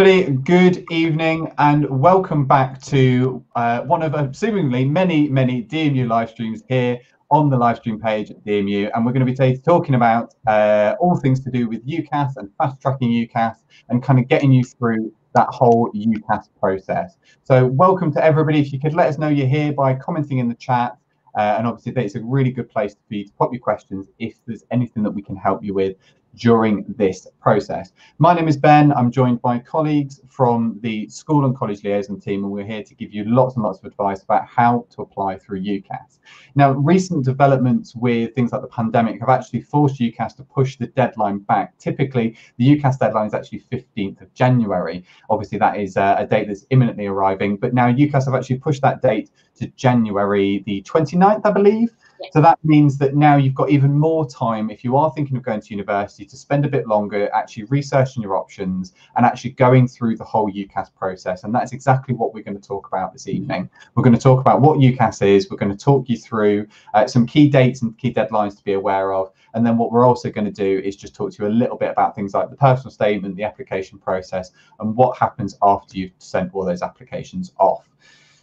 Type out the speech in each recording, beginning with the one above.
Everybody. Good evening, and welcome back to uh, one of uh, seemingly many, many DMU live streams here on the live stream page at DMU. And we're going to be talking about uh, all things to do with UCAS and fast tracking UCAS and kind of getting you through that whole UCAS process. So, welcome to everybody. If you could let us know you're here by commenting in the chat. Uh, and obviously, it's a really good place for you to pop your questions if there's anything that we can help you with during this process. My name is Ben. I'm joined by colleagues from the school and college liaison team, and we're here to give you lots and lots of advice about how to apply through UCAS. Now, recent developments with things like the pandemic have actually forced UCAS to push the deadline back. Typically, the UCAS deadline is actually 15th of January. Obviously, that is uh, a date that's imminently arriving, but now UCAS have actually pushed that date to January the 29th, I believe. So that means that now you've got even more time if you are thinking of going to university to spend a bit longer actually researching your options and actually going through the whole UCAS process. And that's exactly what we're going to talk about this evening. We're going to talk about what UCAS is. We're going to talk you through uh, some key dates and key deadlines to be aware of. And then what we're also going to do is just talk to you a little bit about things like the personal statement, the application process, and what happens after you've sent all those applications off.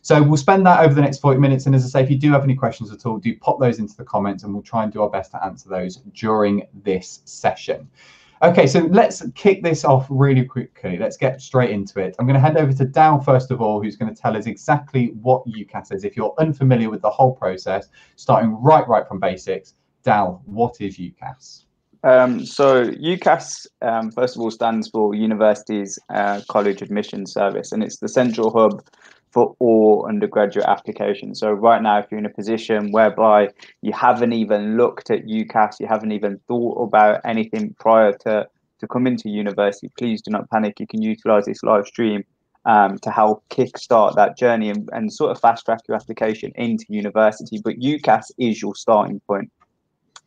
So we'll spend that over the next 40 minutes. And as I say, if you do have any questions at all, do pop those into the comments and we'll try and do our best to answer those during this session. Okay, so let's kick this off really quickly. Let's get straight into it. I'm going to hand over to Dal first of all, who's going to tell us exactly what UCAS is. If you're unfamiliar with the whole process, starting right, right from basics, Dal, what is UCAS? Um, so UCAS, um, first of all, stands for Universities uh, College Admission Service, and it's the central hub for all undergraduate applications. So right now, if you're in a position whereby you haven't even looked at UCAS, you haven't even thought about anything prior to to come into university, please do not panic. You can utilize this live stream um, to help kickstart that journey and, and sort of fast track your application into university. But UCAS is your starting point.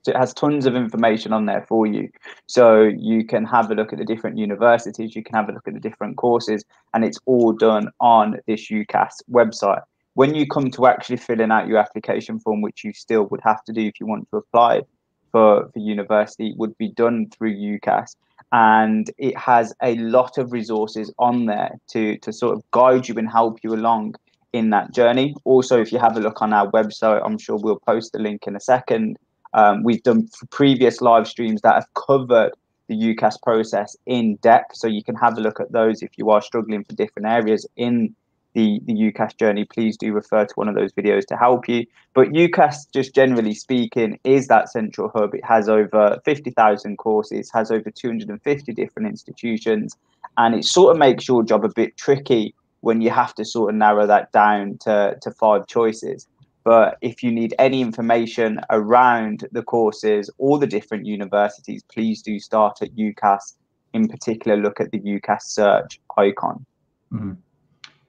So it has tons of information on there for you. So you can have a look at the different universities, you can have a look at the different courses, and it's all done on this UCAS website. When you come to actually filling out your application form, which you still would have to do if you want to apply for, for university, would be done through UCAS. And it has a lot of resources on there to, to sort of guide you and help you along in that journey. Also, if you have a look on our website, I'm sure we'll post the link in a second um, we've done previous live streams that have covered the UCAS process in depth, so you can have a look at those if you are struggling for different areas in the, the UCAS journey. Please do refer to one of those videos to help you. But UCAS, just generally speaking, is that central hub. It has over 50,000 courses, has over 250 different institutions, and it sort of makes your job a bit tricky when you have to sort of narrow that down to, to five choices. But if you need any information around the courses or the different universities, please do start at UCAS. In particular, look at the UCAS search icon. Mm-hmm.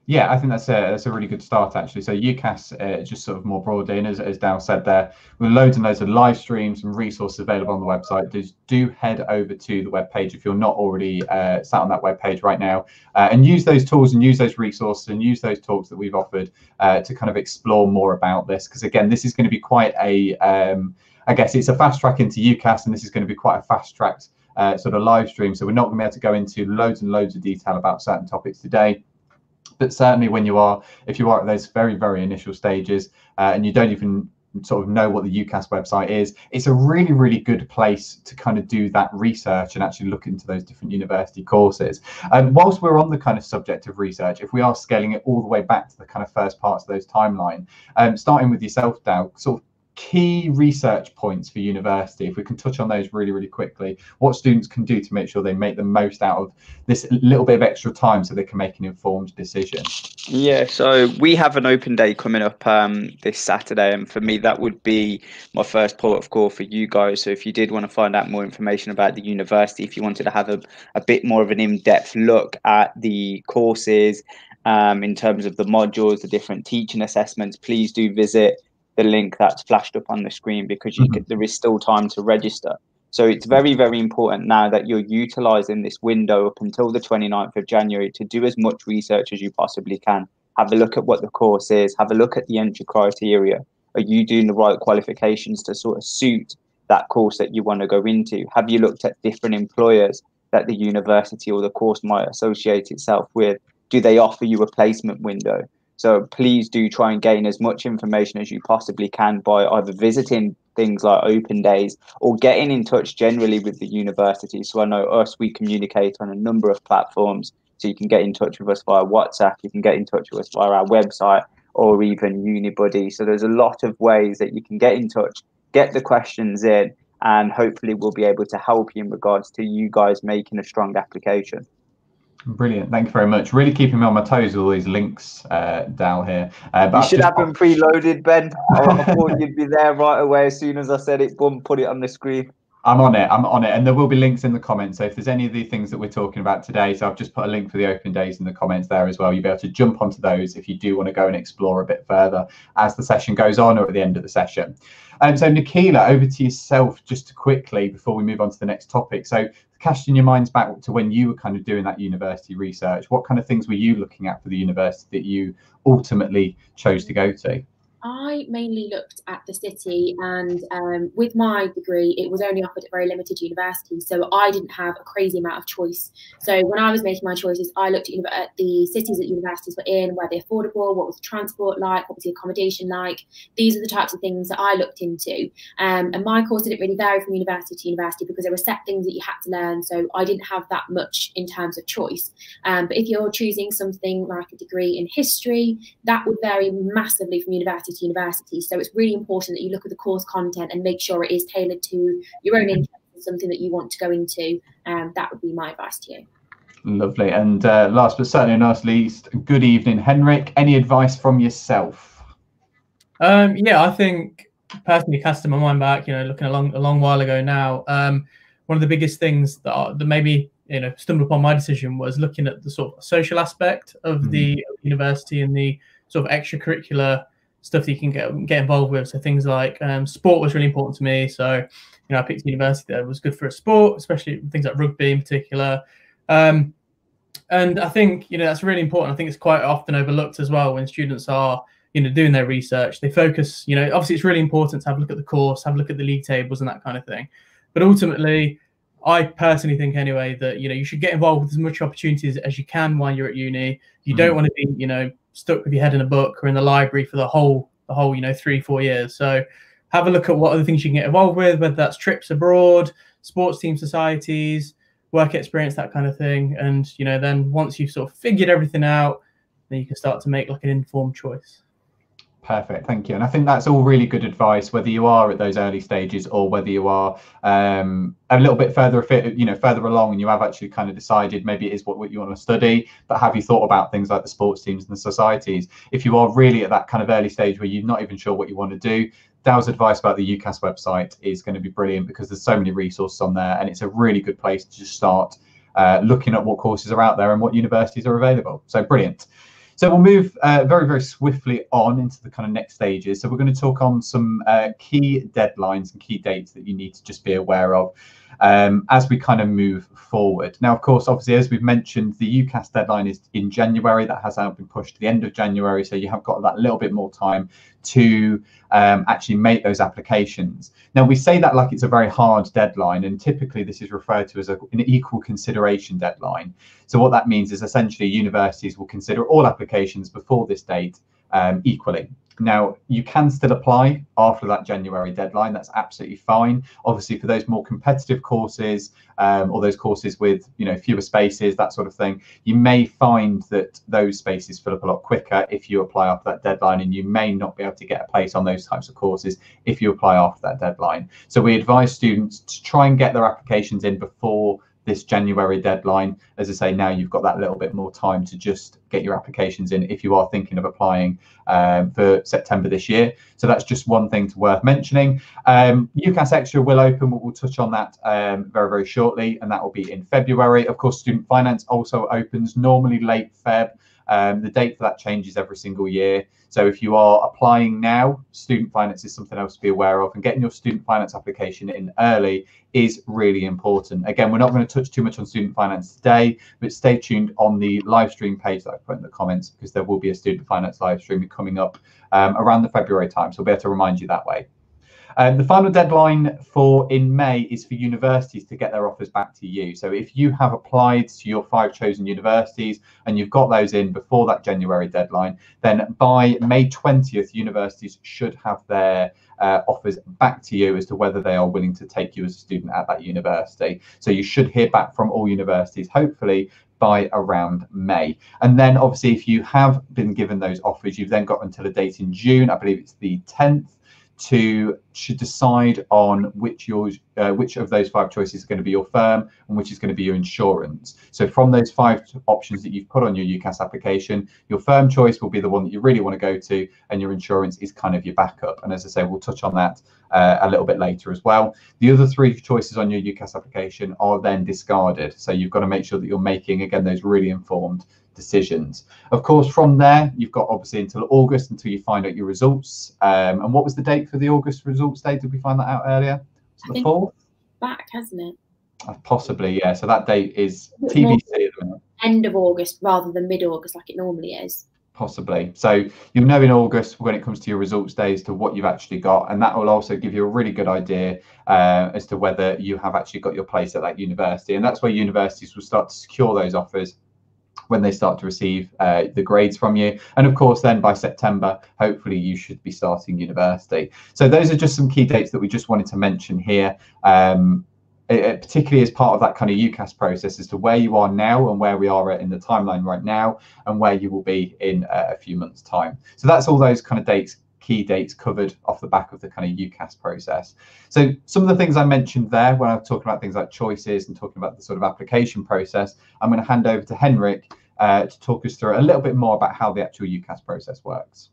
Yeah, I think that's a that's a really good start actually. So UCAS, uh, just sort of more broadly, and as, as Dal said there, with loads and loads of live streams and resources available on the website. Just do head over to the web page if you're not already uh, sat on that web page right now, uh, and use those tools and use those resources and use those talks that we've offered uh, to kind of explore more about this. Because again, this is going to be quite a, um, I guess it's a fast track into UCAS, and this is going to be quite a fast tracked uh, sort of live stream. So we're not going to be able to go into loads and loads of detail about certain topics today but certainly when you are if you are at those very very initial stages uh, and you don't even sort of know what the UCAS website is, it's a really, really good place to kind of do that research and actually look into those different university courses. And um, whilst we're on the kind of subject of research, if we are scaling it all the way back to the kind of first parts of those timeline, um, starting with yourself, Dal, sort of key research points for university. If we can touch on those really really quickly what students can do to make sure they make the most out of this little bit of extra time so they can make an informed decision. Yeah so we have an open day coming up um, this saturday and for me that would be my first port of call for you guys. So if you did want to find out more information about the university if you wanted to have a, a bit more of an in-depth look at the courses um, in terms of the modules the different teaching assessments please do visit the link that's flashed up on the screen because you mm-hmm. there is still time to register. So it's very, very important now that you're utilizing this window up until the 29th of January to do as much research as you possibly can. Have a look at what the course is, have a look at the entry criteria. Are you doing the right qualifications to sort of suit that course that you want to go into? Have you looked at different employers that the university or the course might associate itself with. Do they offer you a placement window? So please do try and gain as much information as you possibly can by either visiting things like open days or getting in touch generally with the university. So I know us, we communicate on a number of platforms. So you can get in touch with us via WhatsApp, you can get in touch with us via our website or even Unibuddy. So there's a lot of ways that you can get in touch, get the questions in, and hopefully we'll be able to help you in regards to you guys making a strong application. Brilliant. Thank you very much. Really keeping me on my toes with all these links, uh, Dal here. Uh, but you should have them preloaded, Ben. I thought you'd be there right away as soon as I said it. Boom, put it on the screen. I'm on it. I'm on it, and there will be links in the comments. So if there's any of the things that we're talking about today, so I've just put a link for the open days in the comments there as well. You'll be able to jump onto those if you do want to go and explore a bit further as the session goes on or at the end of the session. And um, so Nikhila, over to yourself just quickly before we move on to the next topic. So casting your minds back to when you were kind of doing that university research, what kind of things were you looking at for the university that you ultimately chose to go to? I mainly looked at the city, and um, with my degree, it was only offered at very limited universities, so I didn't have a crazy amount of choice. So when I was making my choices, I looked at, at the cities that universities were in, were they affordable, what was the transport like, what was the accommodation like. These are the types of things that I looked into. Um, and my course didn't really vary from university to university because there were set things that you had to learn, so I didn't have that much in terms of choice. Um, but if you're choosing something like a degree in history, that would vary massively from university to university. So it's really important that you look at the course content and make sure it is tailored to your own interest and something that you want to go into. Um, that would be my advice to you. Lovely. And uh, last but certainly not least, good evening, Henrik. Any advice from yourself? Um, yeah, I think personally casting my mind back, you know, looking a long a long while ago now, um, one of the biggest things that, are, that maybe you know stumbled upon my decision was looking at the sort of social aspect of mm. the university and the sort of extracurricular stuff that you can get get involved with. So things like um, sport was really important to me. So you know, I picked university that was good for a sport, especially things like rugby in particular. Um, and I think you know that's really important. I think it's quite often overlooked as well when students are you know doing their research. They focus, you know, obviously it's really important to have a look at the course, have a look at the league tables and that kind of thing. But ultimately, I personally think anyway that you know you should get involved with as much opportunities as you can while you're at uni. You mm-hmm. don't want to be you know stuck with your head in a book or in the library for the whole the whole you know three four years. So have a look at what other things you can get involved with, whether that's trips abroad, sports team societies, work experience, that kind of thing. And you know then once you've sort of figured everything out, then you can start to make like an informed choice. Perfect, thank you. And I think that's all really good advice, whether you are at those early stages or whether you are um, a little bit further, you know, further along, and you have actually kind of decided maybe it is what, what you want to study. But have you thought about things like the sports teams and the societies? If you are really at that kind of early stage where you're not even sure what you want to do, Dal's advice about the UCAS website is going to be brilliant because there's so many resources on there, and it's a really good place to just start uh, looking at what courses are out there and what universities are available. So brilliant. So we'll move uh, very, very swiftly on into the kind of next stages. So we're going to talk on some uh, key deadlines and key dates that you need to just be aware of um, as we kind of move forward. Now, of course, obviously, as we've mentioned, the UCAS deadline is in January. That has now been pushed to the end of January. So you have got that little bit more time to um, actually make those applications. Now, we say that like it's a very hard deadline, and typically this is referred to as a, an equal consideration deadline. So what that means is essentially universities will consider all applications before this date um, equally. Now, you can still apply after that January deadline. That's absolutely fine. Obviously, for those more competitive courses um, or those courses with you know fewer spaces, that sort of thing, you may find that those spaces fill up a lot quicker if you apply after that deadline, and you may not be able to get a place on those types of courses if you apply after that deadline. So we advise students to try and get their applications in before this January deadline. As I say, now you've got that little bit more time to just get your applications in if you are thinking of applying um, for September this year. So that's just one thing to worth mentioning. Um, UCAS Extra will open. We'll touch on that um, very, very shortly, and that will be in February. Of course, Student Finance also opens normally late Feb. Um, the date for that changes every single year. So if you are applying now, student finance is something else to be aware of, and getting your student finance application in early is really important. Again, we're not going to touch too much on student finance today, but stay tuned on the live stream page that I put in the comments because there will be a student finance live stream coming up um, around the February time. So we'll be able to remind you that way. Um, the final deadline for in May is for universities to get their offers back to you. So if you have applied to your five chosen universities and you've got those in before that January deadline, then by May 20th, universities should have their uh, offers back to you as to whether they are willing to take you as a student at that university. So you should hear back from all universities, hopefully by around May. And then obviously, if you have been given those offers, you've then got until a date in June, I believe it's the 10th, to should decide on which yours uh, which of those five choices is going to be your firm and which is going to be your insurance. So from those five options that you've put on your ucas application your firm choice will be the one that you really want to go to and your insurance is kind of your backup. And as i say we'll touch on that uh, a little bit later as well. The other three choices on your ucas application are then discarded. So you've got to make sure that you're making again those really informed decisions. Of course, from there, you've got obviously until August until you find out your results. Um, and what was the date for the August results date? Did we find that out earlier? Was the fourth? Back, hasn't it? Uh, possibly, yeah. So that date is TBC End of August rather than mid August like it normally is. Possibly. So you'll know in August when it comes to your results days to what you've actually got, and that will also give you a really good idea uh, as to whether you have actually got your place at that university. And that's where universities will start to secure those offers when they start to receive uh, the grades from you. And of course, then by September, hopefully you should be starting university. So those are just some key dates that we just wanted to mention here. Um, it, particularly as part of that kind of UCAS process as to where you are now and where we are in the timeline right now and where you will be in a few months time. So that's all those kind of dates key dates covered off the back of the kind of UCAS process. So some of the things I mentioned there when I'm talking about things like choices and talking about the sort of application process, I'm going to hand over to Henrik uh, to talk us through a little bit more about how the actual UCAS process works.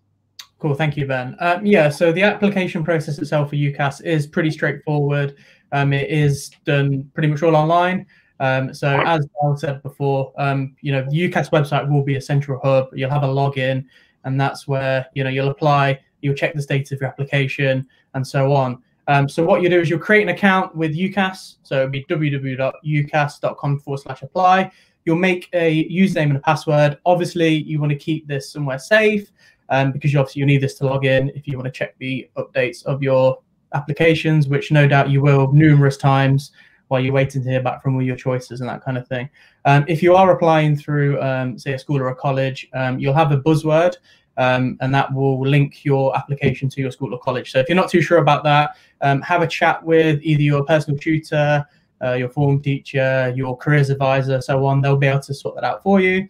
Cool, thank you, Ben. Um, yeah, so the application process itself for UCAS is pretty straightforward. Um, it is done pretty much all online. Um, so as I said before, um, you know, the UCAS website will be a central hub. You'll have a login, and that's where you know you'll apply you'll check the status of your application, and so on. Um, so what you do is you'll create an account with UCAS. So it'll be www.ucas.com forward slash apply. You'll make a username and a password. Obviously, you want to keep this somewhere safe um, because you obviously you need this to log in if you want to check the updates of your applications, which no doubt you will numerous times while you're waiting to hear back from all your choices and that kind of thing. Um, if you are applying through, um, say, a school or a college, um, you'll have a buzzword um, and that will link your application to your school or college. So if you're not too sure about that, um, have a chat with either your personal tutor, uh, your form teacher, your careers advisor, so on. They'll be able to sort that out for you.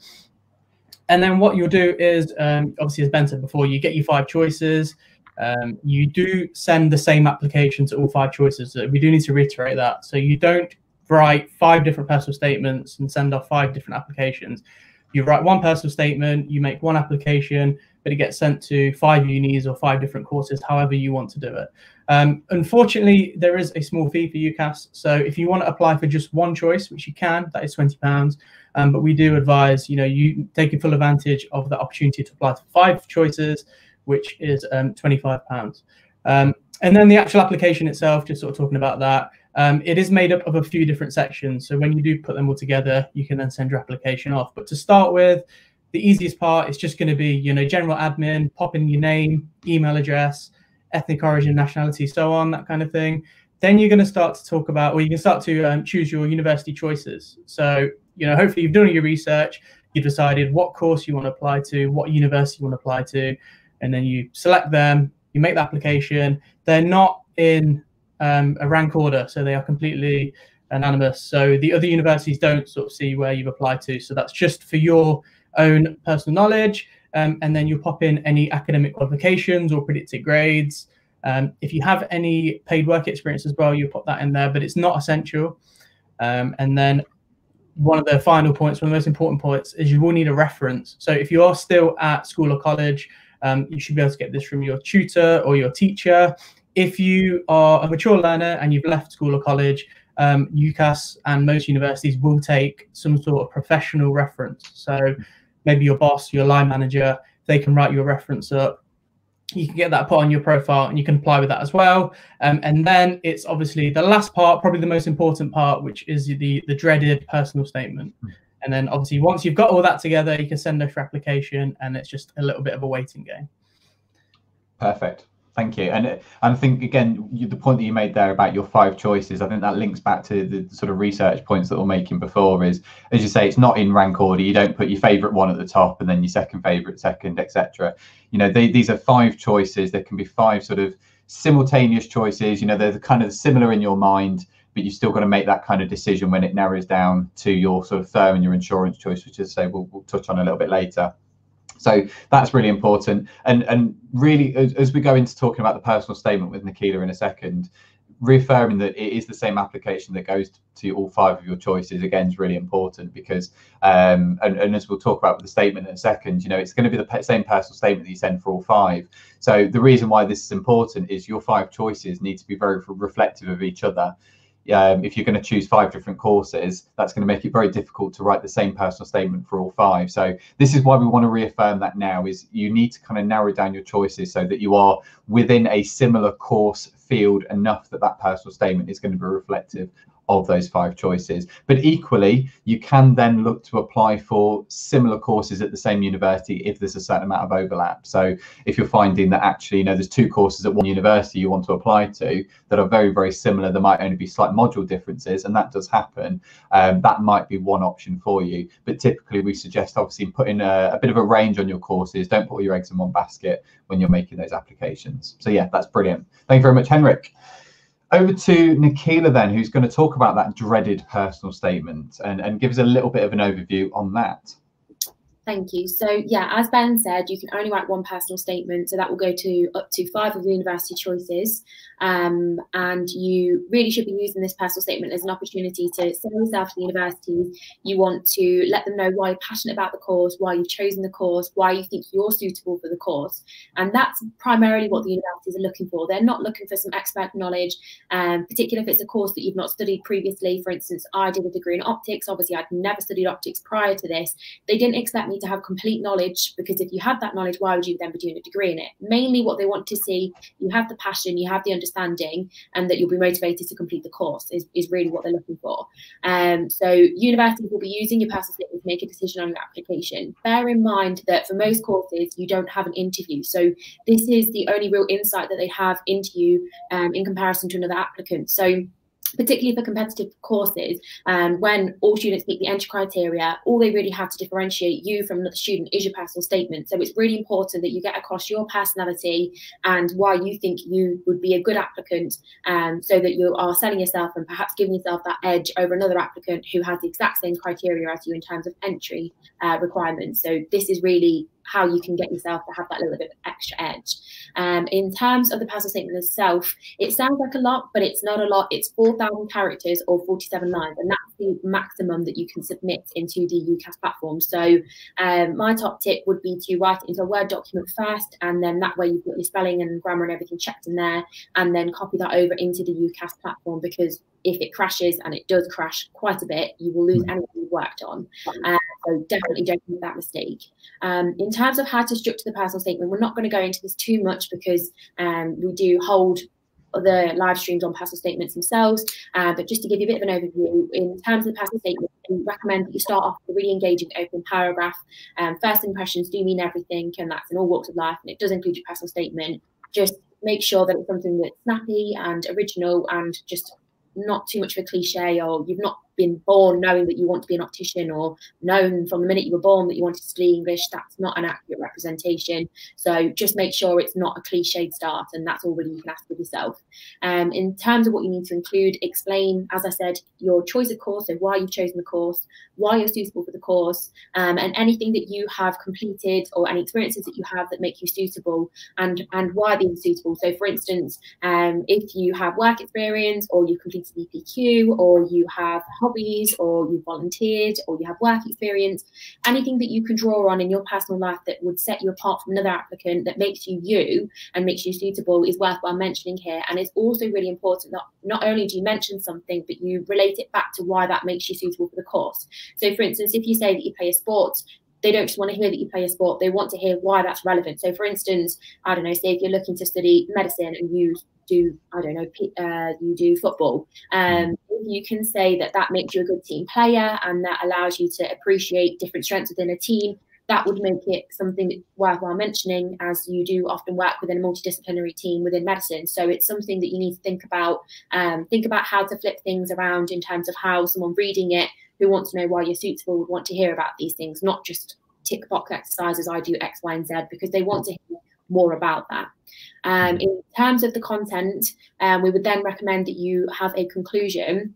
And then what you'll do is, um, obviously, as Ben said before, you get your five choices. Um, you do send the same application to all five choices. So we do need to reiterate that. So you don't write five different personal statements and send off five different applications. You write one personal statement, you make one application, but it gets sent to five unis or five different courses, however you want to do it. Um, unfortunately, there is a small fee for UCAS. So if you want to apply for just one choice, which you can, that is twenty pounds. Um, but we do advise, you know, you taking full advantage of the opportunity to apply to five choices, which is um, twenty-five pounds. Um, and then the actual application itself, just sort of talking about that, um, it is made up of a few different sections. So when you do put them all together, you can then send your application off. But to start with, the easiest part is just going to be, you know, general admin, pop in your name, email address, ethnic origin, nationality, so on, that kind of thing. Then you're going to start to talk about, or you can start to um, choose your university choices. So, you know, hopefully you've done your research, you've decided what course you want to apply to, what university you want to apply to, and then you select them, you make the application. They're not in um, a rank order, so they are completely anonymous. So the other universities don't sort of see where you've applied to. So that's just for your own personal knowledge, um, and then you pop in any academic qualifications or predicted grades. Um, if you have any paid work experience as well, you put that in there, but it's not essential. Um, and then one of the final points, one of the most important points, is you will need a reference. So if you are still at school or college, um, you should be able to get this from your tutor or your teacher. If you are a mature learner and you've left school or college, um, UCAS and most universities will take some sort of professional reference. So maybe your boss, your line manager, they can write your reference up. You can get that put on your profile and you can apply with that as well. Um, and then it's obviously the last part, probably the most important part, which is the, the dreaded personal statement. Hmm. And then obviously once you've got all that together, you can send off your application and it's just a little bit of a waiting game. Perfect. Thank you. And, uh, and I think, again, you, the point that you made there about your five choices, I think that links back to the sort of research points that we're making before is, as you say, it's not in rank order. You don't put your favorite one at the top and then your second favorite second, etc. You know, they, these are five choices. There can be five sort of simultaneous choices. You know, they're kind of similar in your mind, but you've still got to make that kind of decision when it narrows down to your sort of firm and your insurance choice, which is say we'll, we'll touch on a little bit later. So that's really important. And and really, as, as, we go into talking about the personal statement with Nikila in a second, reaffirming that it is the same application that goes to all five of your choices again is really important because um, and, and as we'll talk about with the statement in a second you know it's going to be the same personal statement that you send for all five so the reason why this is important is your five choices need to be very reflective of each other um, if you're going to choose five different courses, that's going to make it very difficult to write the same personal statement for all five. So this is why we want to reaffirm that now is you need to kind of narrow down your choices so that you are within a similar course field enough that that personal statement is going to be reflective of those five choices. But equally, you can then look to apply for similar courses at the same university if there's a certain amount of overlap. So if you're finding that actually, you know, there's two courses at one university you want to apply to that are very, very similar, there might only be slight module differences, and that does happen, um, that might be one option for you. But typically, we suggest obviously putting a, a bit of a range on your courses. Don't put all your eggs in one basket when you're making those applications. So yeah, that's brilliant. Thank you very much, Henrik. Over to Nikila then, who's going to talk about that dreaded personal statement and, and give us a little bit of an overview on that. Thank you. So yeah, as Ben said, you can only write one personal statement. So that will go to up to five of the university choices. Um, and you really should be using this personal statement as an opportunity to sell yourself to the universities. You want to let them know why you're passionate about the course, why you've chosen the course, why you think you're suitable for the course. And that's primarily what the universities are looking for. They're not looking for some expert knowledge, um, particularly if it's a course that you've not studied previously. For instance, I did a degree in optics. Obviously, I'd never studied optics prior to this. They didn't expect me to have complete knowledge because if you had that knowledge, why would you then be doing a degree in it? Mainly what they want to see, you have the passion, you have the understanding, and that you'll be motivated to complete the course is, is really what they're looking for. Um, so universities will be using your personal statement to make a decision on your application. Bear in mind that for most courses, you don't have an interview. So this is the only real insight that they have into you um, in comparison to another applicant. So particularly for competitive courses, um, when all students meet the entry criteria, all they really have to differentiate you from another student is your personal statement. So it's really important that you get across your personality and why you think you would be a good applicant um, so that you are selling yourself and perhaps giving yourself that edge over another applicant who has the exact same criteria as you in terms of entry uh, requirements. So this is really how you can get yourself to have that little bit of extra edge. Um, in terms of the personal statement itself, it sounds like a lot, but it's not a lot. It's 4,000 characters or 47 lines, and that's the maximum that you can submit into the UCAS platform. So um, my top tip would be to write it into a Word document first, and then that way you've got your spelling and grammar and everything checked in there, and then copy that over into the UCAS platform because if it crashes and it does crash quite a bit, you will lose mm. anything you've worked on. Uh, so definitely don't make that mistake. Um, in terms of how to structure the personal statement, we're not going to go into this too much because um, we do hold the live streams on personal statements themselves. Uh, but just to give you a bit of an overview, in terms of the personal statement, we recommend that you start off with a really engaging open paragraph. Um, first impressions do mean everything, and that's in all walks of life, and it does include your personal statement. Just make sure that it's something that's snappy and original and just not too much of a cliche or you've not been born knowing that you want to be an optician or known from the minute you were born that you wanted to study English, that's not an accurate representation. So just make sure it's not a cliched start, and that's all really you can ask of yourself. Um, in terms of what you need to include, explain, as I said, your choice of course, so why you've chosen the course, why you're suitable for the course, um, and anything that you have completed or any experiences that you have that make you suitable and, and why being suitable. So, for instance, um, if you have work experience or you've completed EPQ or you have hobbies or you've volunteered or you have work experience, anything that you can draw on in your personal life that would set you apart from another applicant that makes you you and makes you suitable is worthwhile mentioning here. And it's also really important that not only do you mention something, but you relate it back to why that makes you suitable for the course. So, for instance, if you say that you play a sport, they don't just want to hear that you play a sport, they want to hear why that's relevant. So, for instance, I don't know, say if you're looking to study medicine and you do, I don't know, uh, you do football, um, you can say that that makes you a good team player and that allows you to appreciate different strengths within a team. that would make it something worthwhile mentioning as you do often work within a multidisciplinary team within medicine. So it's something that you need to think about, um, think about how to flip things around in terms of how someone reading it who wants to know why you're suitable would want to hear about these things, not just tick box exercises, I do X, Y, and Z, because they want to hear more about that. Um, mm-hmm. in terms of the content, um, we would then recommend that you have a conclusion.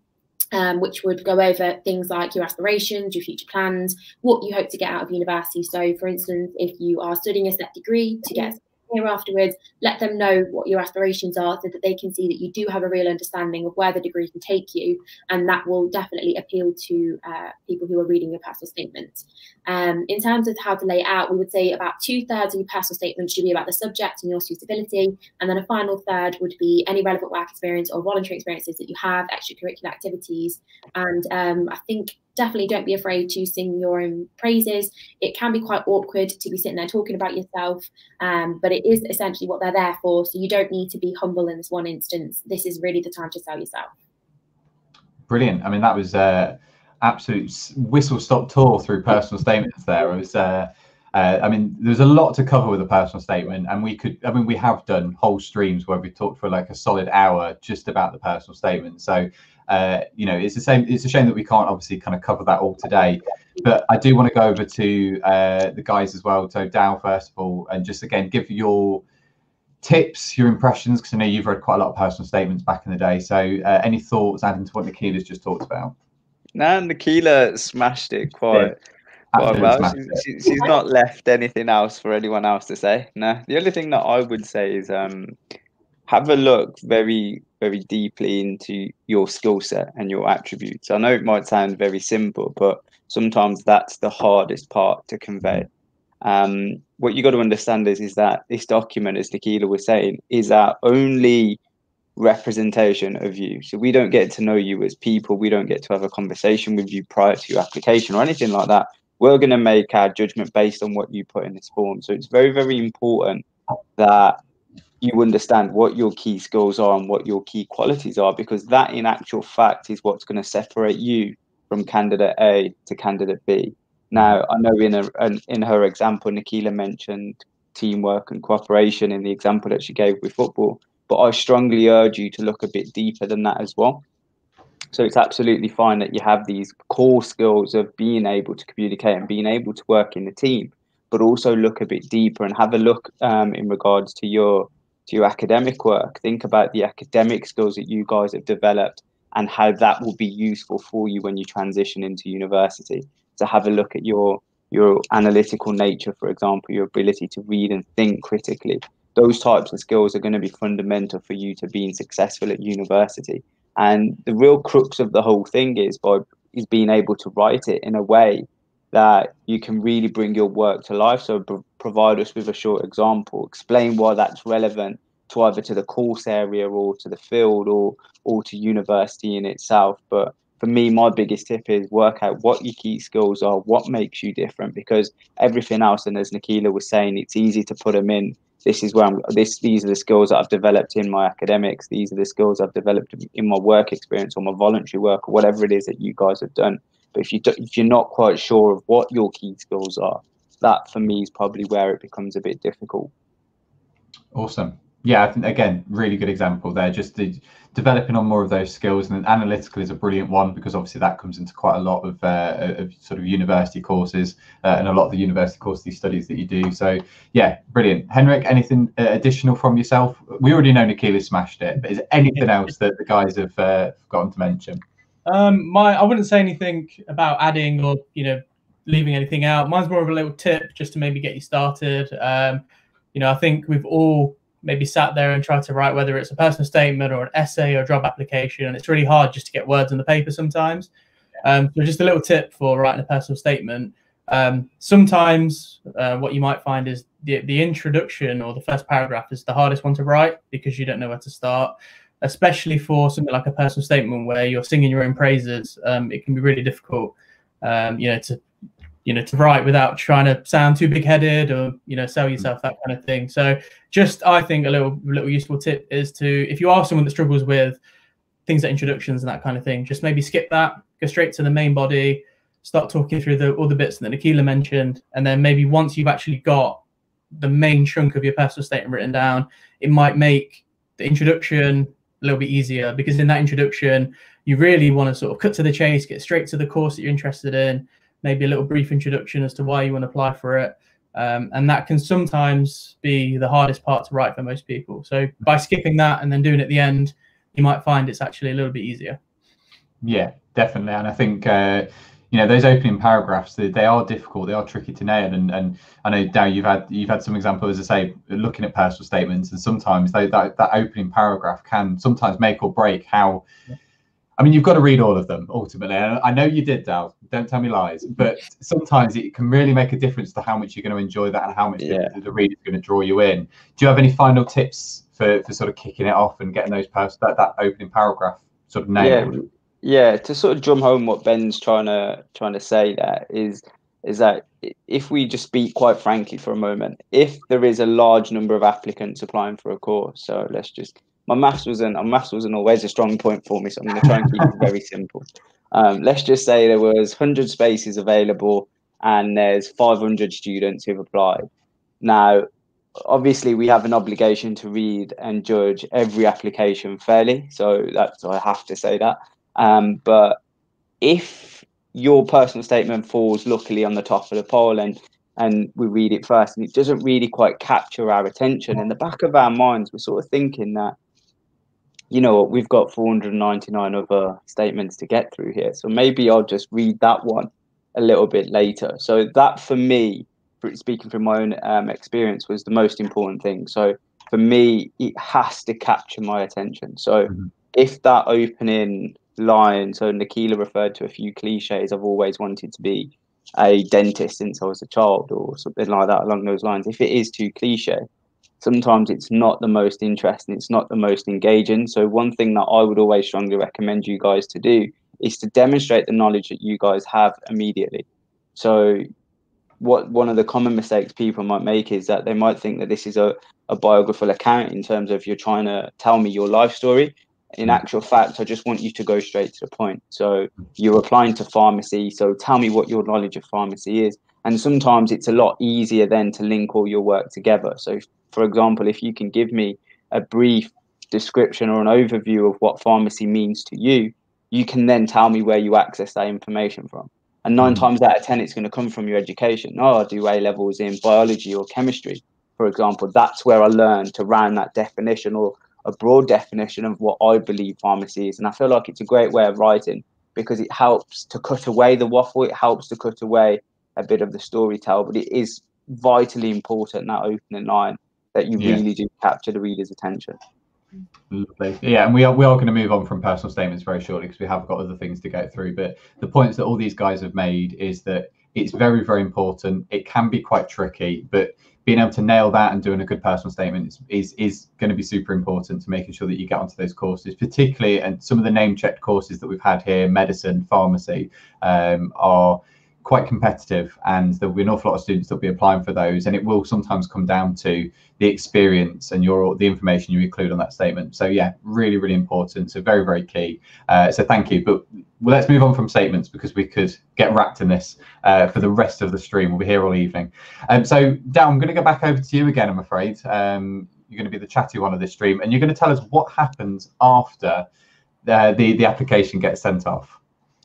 Um, which would go over things like your aspirations, your future plans, what you hope to get out of university. So, for instance, if you are studying a set degree to get here afterwards, let them know what your aspirations are so that they can see that you do have a real understanding of where the degree can take you. And that will definitely appeal to uh, people who are reading your personal statement. Um, in terms of how to lay it out, we would say about two thirds of your personal statement should be about the subject and your suitability. And then a final third would be any relevant work experience or voluntary experiences that you have, extracurricular activities. And um, I think definitely don't be afraid to sing your own praises. It can be quite awkward to be sitting there talking about yourself, um, but it is essentially what they're there for. So you don't need to be humble in this one instance. This is really the time to sell yourself. Brilliant. I mean, that was uh, absolute whistle stop tour through personal statements there. It was. Uh, uh, I mean, there's a lot to cover with a personal statement, and we could. I mean, we have done whole streams where we talked for like a solid hour just about the personal statement. So uh, you know, it's the same. It's a shame that we can't obviously kind of cover that all today. But I do want to go over to uh, the guys as well. So Dal, first of all, and just again give your tips, your impressions, because I know you've read quite a lot of personal statements back in the day. So uh, any thoughts adding to what Nikila's just talked about? No, Nikila smashed it quite. quite well. She, she, she's not left anything else for anyone else to say. No, the only thing that I would say is um, have a look very very deeply into your skill set and your attributes. I know it might sound very simple, but sometimes that's the hardest part to convey. Um, what you got to understand is is that this document, as Nikila was saying, is our only representation of you. So we don't get to know you as people. We don't get to have a conversation with you prior to your application or anything like that. We're going to make our judgment based on what you put in this form. So it's very, very important that you understand what your key skills are and what your key qualities are, because that in actual fact is what's going to separate you from candidate A to candidate B. Now, I know in a in her example, Nikila mentioned teamwork and cooperation in the example that she gave with football, but I strongly urge you to look a bit deeper than that as well. So it's absolutely fine that you have these core skills of being able to communicate and being able to work in the team, but also look a bit deeper and have a look um, in regards to your to your academic work. Think about the academic skills that you guys have developed and how that will be useful for you when you transition into university. To have a look at your your analytical nature, for example, your ability to read and think critically. Those types of skills are going to be fundamental for you to being successful at university. And the real crux of the whole thing is by is being able to write it in a way that you can really bring your work to life. So provide us with a short example, explain why that's relevant to either to the course area or to the field or or to university in itself. But for me, my biggest tip is work out what your key skills are, what makes you different, because everything else, and as Nikila was saying, it's easy to put them in. This is where I'm. This these are the skills that I've developed in my academics. These are the skills I've developed in my work experience or my voluntary work or whatever it is that you guys have done. But if you do, if you're not quite sure of what your key skills are, that for me is probably where it becomes a bit difficult. Awesome. Yeah, I think again, really good example there. Just the, developing on more of those skills, and analytical is a brilliant one because obviously that comes into quite a lot of, uh, of sort of university courses uh, and a lot of the university courses studies that you do. So yeah, brilliant. Henrik, anything uh, additional from yourself? We already know Nikila smashed it, but is there anything else that the guys have uh, forgotten to mention? Um, my I wouldn't say anything about adding or you know leaving anything out. Mine's more of a little tip just to maybe get you started. Um, you know, I think we've all maybe sat there and tried to write whether it's a personal statement or an essay or a job application, and it's really hard just to get words in the paper sometimes. Um, so just a little tip for writing a personal statement. Um, sometimes uh, what you might find is the, the introduction or the first paragraph is the hardest one to write because you don't know where to start especially for something like a personal statement where you're singing your own praises. Um, it can be really difficult, um, you know, to you know to write without trying to sound too big-headed or you know sell yourself that kind of thing. So, just I think a little little useful tip is to if you are someone that struggles with things like introductions and that kind of thing, just maybe skip that, go straight to the main body. start talking through the all the bits that Nikila mentioned, and then maybe once you've actually got the main chunk of your personal statement written down, it might make the introduction a little bit easier because in that introduction, you really want to sort of cut to the chase, get straight to the course that you're interested in, maybe a little brief introduction as to why you want to apply for it. Um, and that can sometimes be the hardest part to write for most people. So by skipping that and then doing it at the end, you might find it's actually a little bit easier. Yeah, definitely. And I think uh, you know those opening paragraphs they, they are difficult they are tricky to nail and and i know now you've had you've had some examples as i say looking at personal statements and sometimes they, that, that opening paragraph can sometimes make or break how I mean, you've got to read all of them ultimately. And I know you did, Dal. Don't tell me lies. But sometimes it can really make a difference to how much you're going to enjoy that and how much yeah. the, reader's going to draw you in. Do you have any final tips for, for sort of kicking it off and getting those pers- that, that opening paragraph sort of nailed? Yeah yeah to sort of drum home what ben's trying to trying to say there is is that if we just speak quite frankly for a moment if there is a large number of applicants applying for a course so let's just my maths wasn't my maths wasn't always a strong point for me so i'm going to try and keep it very simple. Um, let's just say there was 100 spaces available and there's 500 students who've applied. Now obviously we have an obligation to read and judge every application fairly so that's i have to say that um, but if your personal statement falls luckily on the top of the poll and and we read it first and it doesn't really quite capture our attention in the back of our minds we're sort of thinking that you know we've got 499 other statements to get through here. So maybe i'll just read that one a little bit later. So that for me speaking from my own um, experience was the most important thing. So for me it has to capture my attention. So mm-hmm. if that opening line. So Nikila referred to a few cliches. I've always wanted to be a dentist since I was a child, or something like that along those lines. If it is too cliche, sometimes it's not the most interesting. It's not the most engaging. So one thing that I would always strongly recommend you guys to do is to demonstrate the knowledge that you guys have immediately. So what one of the common mistakes people might make is that they might think that this is a, a biographical account in terms of you're trying to tell me your life story in actual fact, I just want you to go straight to the point. So you're applying to pharmacy. So tell me what your knowledge of pharmacy is. And sometimes it's a lot easier then to link all your work together. So, for example, if you can give me a brief description or an overview of what pharmacy means to you, you can then tell me where you access that information from. And nine mm. times out of 10, it's going to come from your education. Oh, I do A levels in biology or chemistry, for example. That's where I learned to round that definition or a broad definition of what I believe pharmacy is. And I feel like it's a great way of writing because it helps to cut away the waffle, it helps to cut away a bit of the storytell, but it is vitally important that opening line that you yeah. really do capture the reader's attention. Lovely. Yeah, and we are we are going to move on from personal statements very shortly because we have got other things to go through. But the points that all these guys have made is that it's very very important. It can be quite tricky, but being able to nail that and doing a good personal statement is, is, is going to be super important to making sure that you get onto those courses, particularly and some of the name checked courses that we've had here, medicine, pharmacy, um, are quite competitive and there'll be an awful lot of students that'll be applying for those and it will sometimes come down to the experience and your the information you include on that statement. So yeah really really important so very very key. Uh, so thank you but well, let's move on from statements because we could get wrapped in this uh, for the rest of the stream. We'll be here all evening. Um, so Dan, i'm going to go back over to you again i'm afraid. Um, you're going to be the chatty one of this stream and you're going to tell us what happens after uh, the the application gets sent off.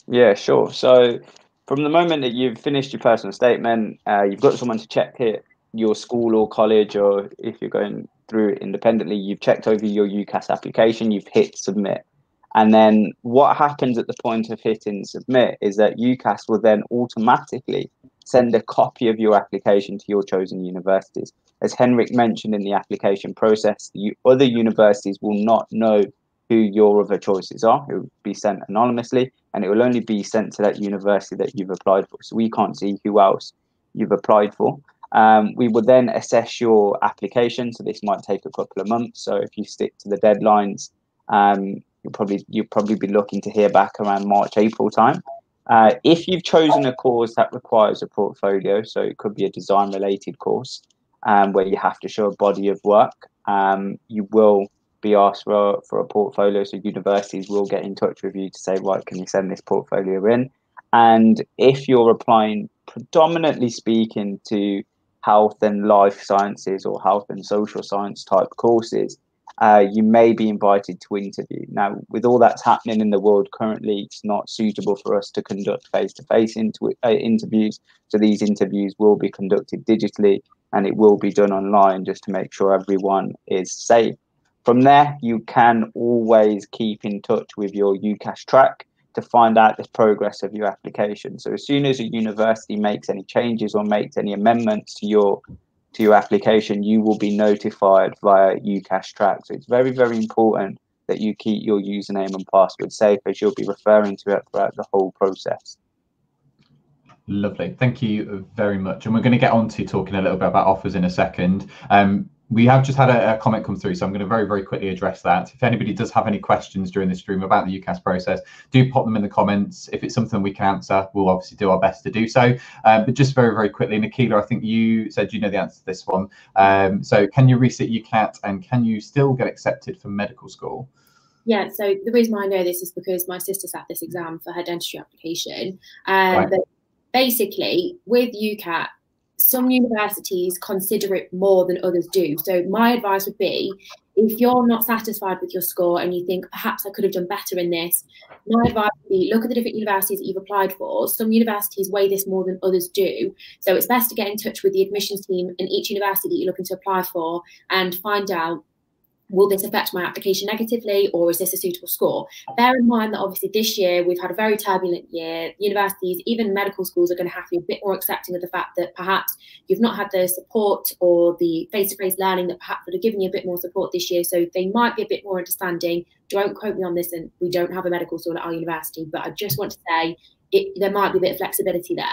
Yeah sure. So from the moment that you've finished your personal statement, uh, you've got someone to check it, your school or college, or if you're going through it independently, you've checked over your UCAS application, you've hit submit. And then what happens at the point of hitting submit is that UCAS will then automatically send a copy of your application to your chosen universities. As Henrik mentioned in the application process, the other universities will not know who your other choices are. It will be sent anonymously and it will only be sent to that university that you've applied for. So we can't see who else you've applied for. Um, we will then assess your application. So this might take a couple of months. So if you stick to the deadlines, um, you'll probably you'll probably be looking to hear back around March April time. Uh, if you've chosen a course that requires a portfolio, so it could be a design related course um, where you have to show a body of work, um, you will be asked for, for a portfolio. So universities will get in touch with you to say, right, can you send this portfolio in? And if you're applying predominantly speaking to health and life sciences or health and social science type courses, uh, you may be invited to interview. Now, with all that's happening in the world currently, it's not suitable for us to conduct face to face interviews. So these interviews will be conducted digitally and it will be done online just to make sure everyone is safe. From there, you can always keep in touch with your UCAS track to find out the progress of your application. So as soon as a university makes any changes or makes any amendments to your to your application, you will be notified via UCAS track. So it's very, very important that you keep your username and password safe as you'll be referring to it throughout the whole process. Lovely. Thank you very much. And we're going to get on to talking a little bit about offers in a second. Um, we have just had a, a, comment come through, so I'm going to very, very quickly address that. If anybody does have any questions during this stream about the UCAS process, do pop them in the comments. If it's something we can answer, we'll obviously do our best to do so. Um, but just very, very quickly, Nikila, I think you said you know the answer to this one. Um, so can you resit UCAT and can you still get accepted for medical school? Yeah, so the reason why I know this is because my sister sat this exam for her dentistry application. Um, right. But basically, with UCAT, some universities consider it more than others do. So my advice would be if you're not satisfied with your score and you think perhaps I could have done better in this, my advice would be look at the different universities that you've applied for. Some universities weigh this more than others do. So it's best to get in touch with the admissions team in each university that you're looking to apply for and find out will this affect my application negatively or is this a suitable score? Bear in mind that obviously this year we've had a very turbulent year. Universities, even medical schools, are going to have to be a bit more accepting of the fact that perhaps you've not had the support or the face to face learning that perhaps would have given you a bit more support this year. So they might be a bit more understanding. Don't quote me on this, and we don't have a medical school at our university, but I just want to say it, there might be a bit of flexibility there.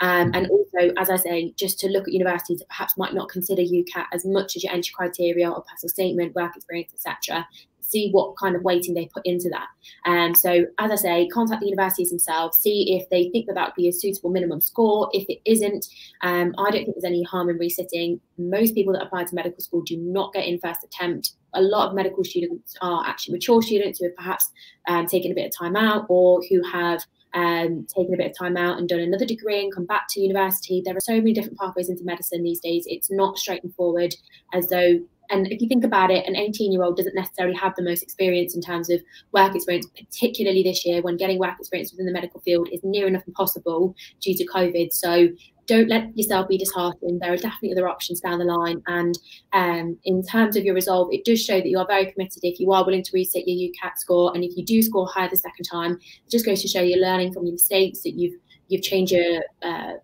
Um, and also, as I say, just to look at universities that perhaps might not consider UCAT as much as your entry criteria or personal statement, work experience, etc. See what kind of weighting they put into that. And um, so, as I say, contact the universities themselves, see if they think that that would be a suitable minimum score. If it isn't, um, I don't think there's any harm in resitting. Most people that apply to medical school do not get in first attempt. A lot of medical students are actually mature students who have perhaps um, taken a bit of time out or who have um, taken a bit of time out and done another degree and come back to university. There are so many different pathways into medicine these days. It's not straightforward as though and if you think about it, an 18 year old doesn't necessarily have the most experience in terms of work experience, particularly this year when getting work experience within the medical field is near enough impossible due to COVID. So don't let yourself be disheartened. There are definitely other options down the line. And um, in terms of your resolve, it does show that you are very committed if you are willing to reset your UCAT score. And if you do score higher the second time, it just goes to show you're learning from your mistakes, that you've you've changed your uh,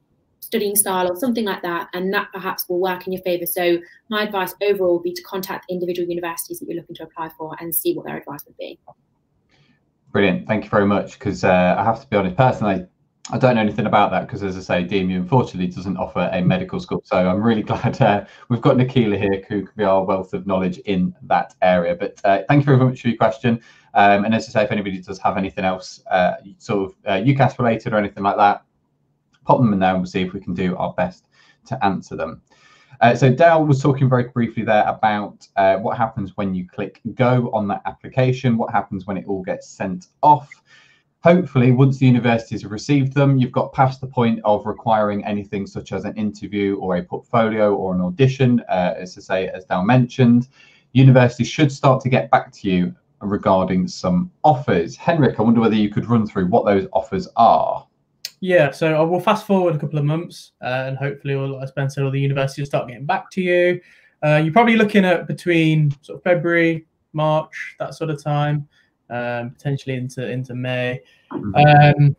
studying style or something like that, and that perhaps will work in your favour. So my advice overall would be to contact individual universities that you're looking to apply for and see what their advice would be. Brilliant. Thank you very much. Because uh, I have to be honest, personally, I don't know anything about that because, as I say, DMU unfortunately doesn't offer a medical school. So I'm really glad uh, we've got Nikila here, who can be our wealth of knowledge in that area. But uh, thank you very much for your question. Um, and as I say, if anybody does have anything else, uh, sort of uh, UCAS related or anything like that, pop them in there and we'll see if we can do our best to answer them. Uh, so Dal was talking very briefly there about uh, what happens when you click go on that application, what happens when it all gets sent off. Hopefully once the universities have received them you've got past the point of requiring anything such as an interview or a portfolio or an audition uh, as to say as Dal mentioned. Universities should start to get back to you regarding some offers. Henrik i wonder whether you could run through what those offers are yeah, so I will fast forward a couple of months, uh, and hopefully, all, as Ben said, all the universities will start getting back to you. Uh, you're probably looking at between sort of February, March, that sort of time um, potentially into into May. Mm-hmm. Um,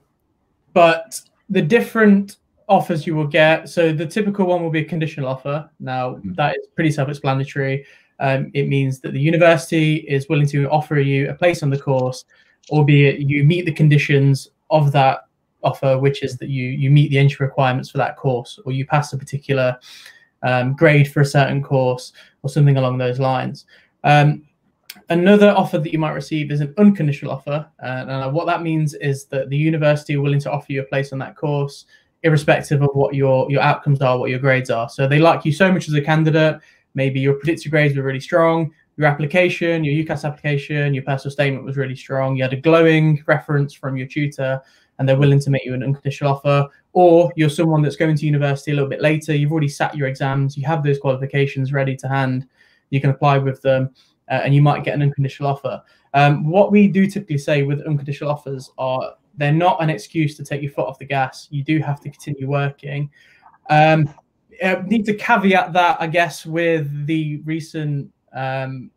but the different offers you will get. So the typical one will be a conditional offer. Now mm-hmm. that is pretty self-explanatory. Um, it means that the university is willing to offer you a place on the course, albeit you meet the conditions of that offer, which is that you you meet the entry requirements for that course, or you pass a particular um, grade for a certain course, or something along those lines. Um, Another offer that you might receive is an unconditional offer. and what that means is that the university are willing to offer you a place on that course, irrespective of what your, your outcomes are, what your grades are. So they like you so much as a candidate. Maybe your predicted grades were really strong. Your application, your UCAS application, your personal statement was really strong. You had a glowing reference from your tutor. And they're willing to make you an unconditional offer, or you're someone that's going to university a little bit later, you've already sat your exams, you have those qualifications ready to hand, you can apply with them, uh, and you might get an unconditional offer. Um, what we do typically say with unconditional offers are they're not an excuse to take your foot off the gas. You do have to continue working. Um, uh, need to caveat that, I guess, with the recent, um,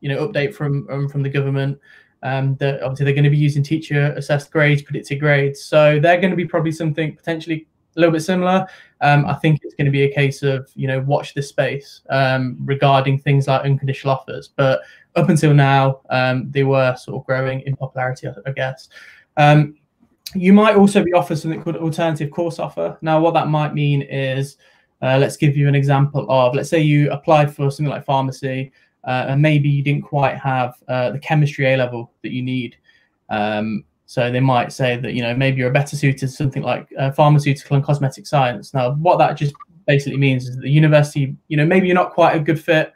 you know, update from um, from the government um, that obviously they're going to be using teacher assessed grades, predicted grades. So they're going to be probably something potentially a little bit similar. Um, I think it's going to be a case of you know watch this space um, regarding things like unconditional offers. But up until now, um, they were sort of growing in popularity, I guess. Um, you might also be offered something called alternative course offer. Now, what that might mean is, uh, let's give you an example of, let's say you applied for something like pharmacy uh, and maybe you didn't quite have uh, the chemistry A level that you need. Um, so they might say that you know maybe you're a better suited to something like uh, pharmaceutical and cosmetic science. Now, what that just basically means is that the university, you know, maybe you're not quite a good fit,